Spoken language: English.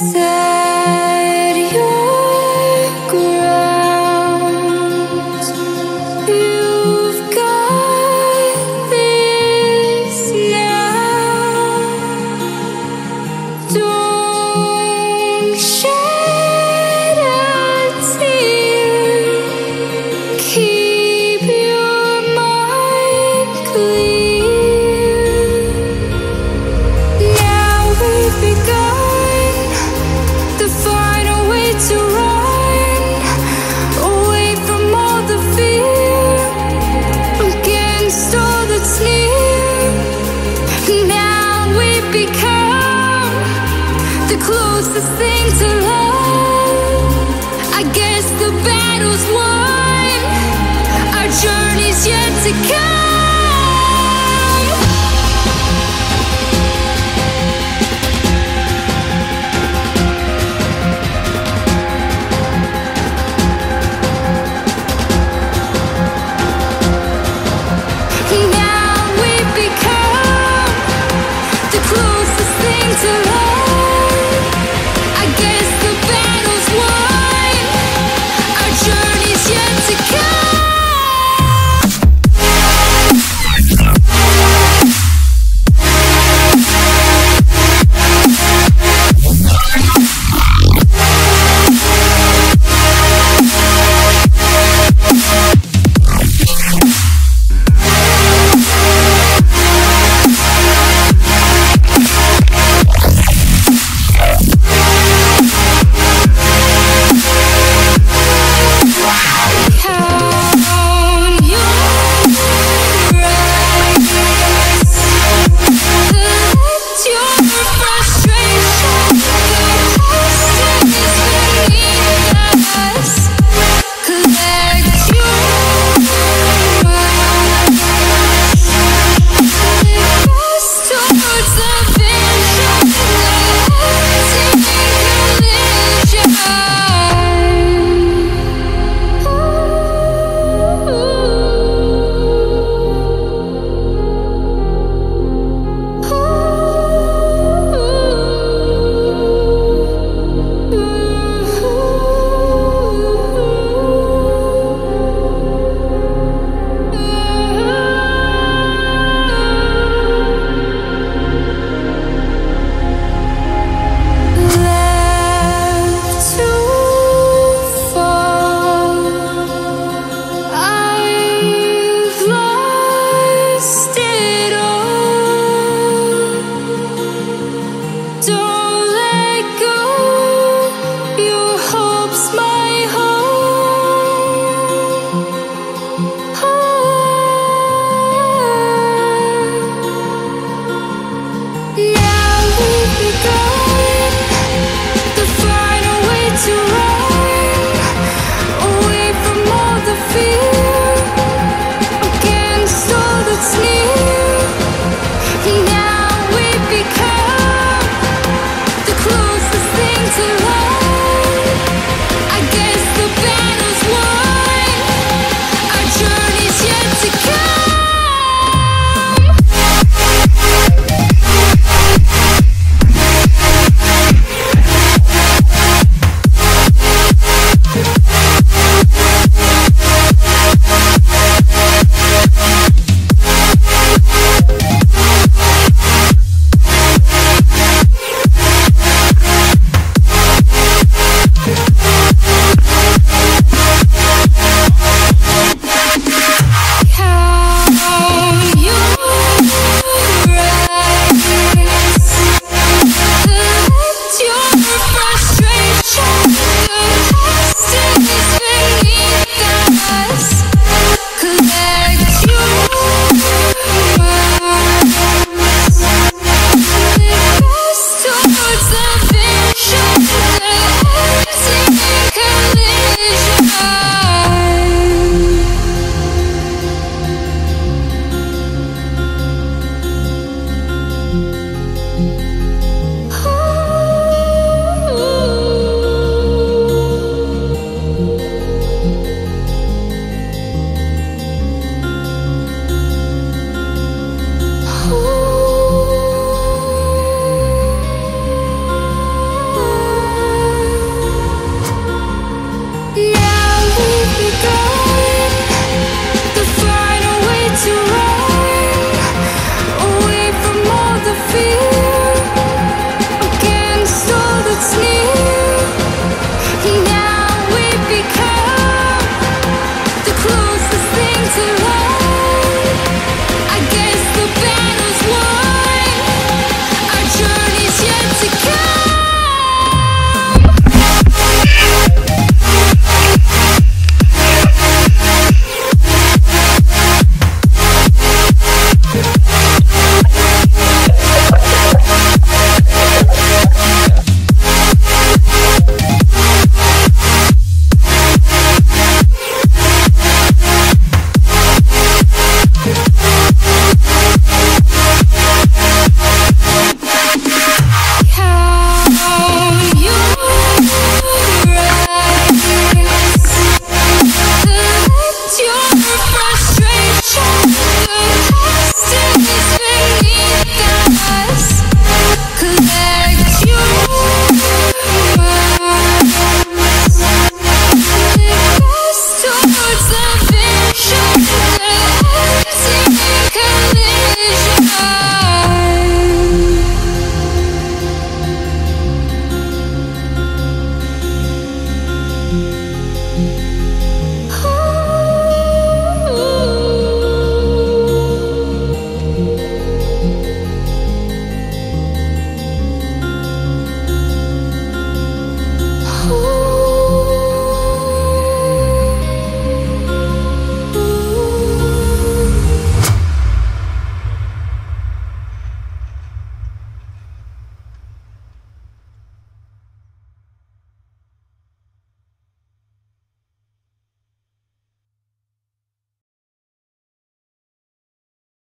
say